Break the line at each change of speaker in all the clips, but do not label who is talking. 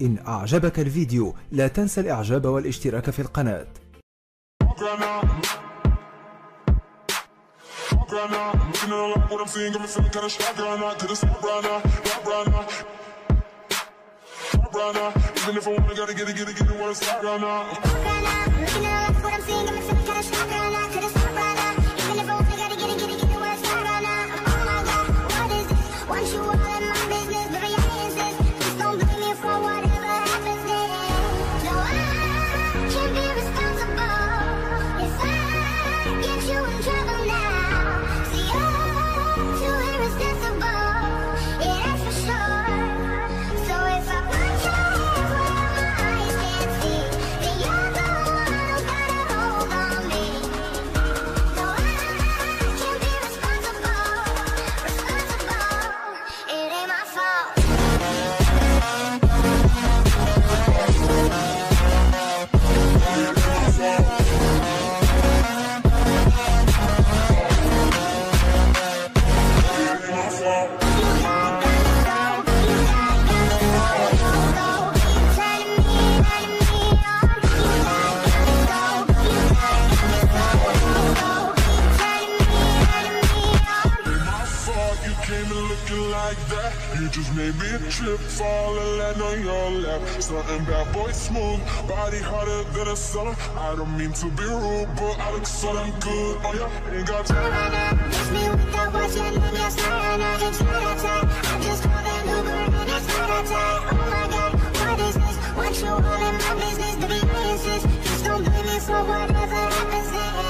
إن أعجبك الفيديو لا تنسى الإعجاب والاشتراك في القناة
Even if I wanna gotta get it, get it, get it, wanna stop right now. Made me trip, fall and land on your lap. Something bad boy smooth, body harder than a summer. I don't mean to be rude, but I look so damn good oh, on ya. Ain't got time.
Want you all in my business, baby, I insist. Just don't blame me for whatever happens next.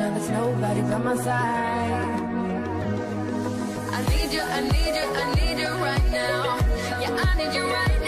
now
there's nobody by my side. I need you, I need you, I need you right now. Yeah, I need you right now.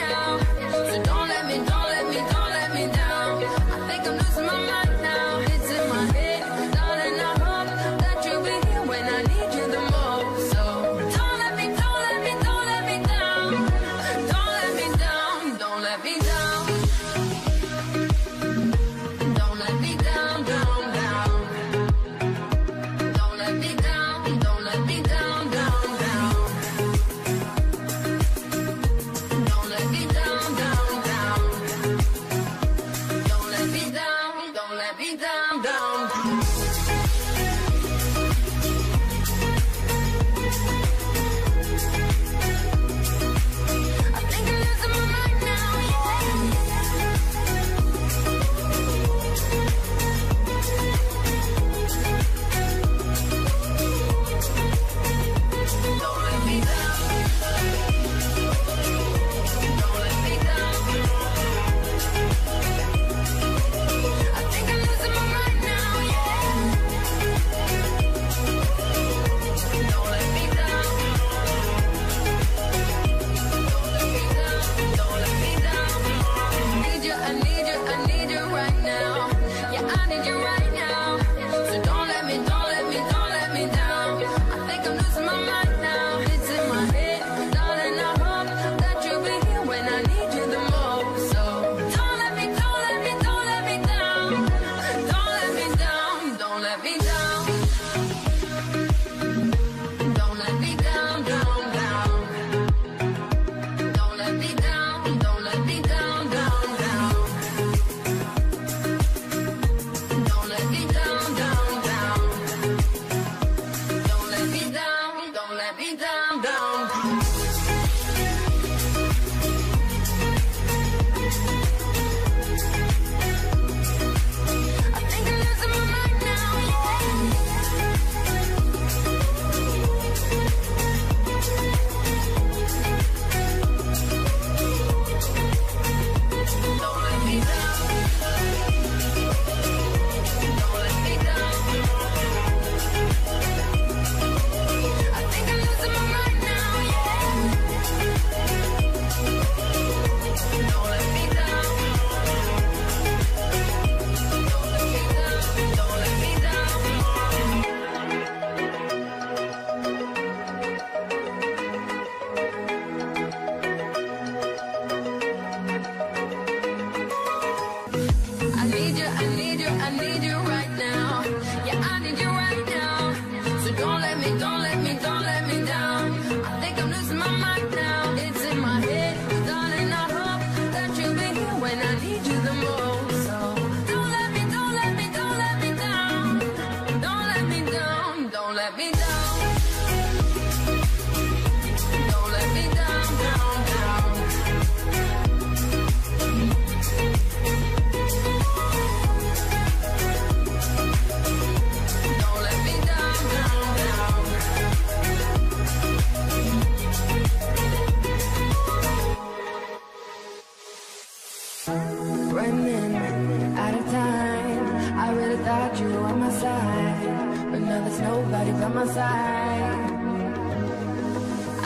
nobody by my side.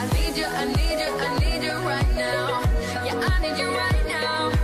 I need you, I need you, I need you right now. Yeah, I need you right now.